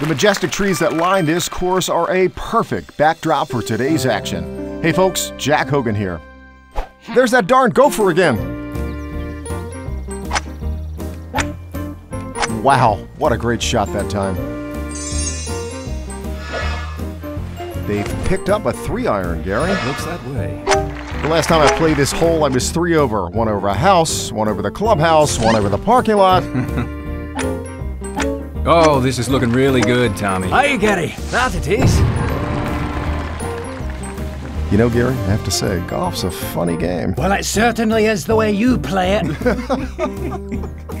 The majestic trees that line this course are a perfect backdrop for today's action. Hey folks, Jack Hogan here. There's that darn gopher again. Wow, what a great shot that time. They've picked up a three iron, Gary. Looks that way. The last time I played this hole, I was three over. One over a house, one over the clubhouse, one over the parking lot. Oh, this is looking really good, Tommy. Hi, Gary. That it is. You know, Gary, I have to say, golf's a funny game. Well, it certainly is the way you play it.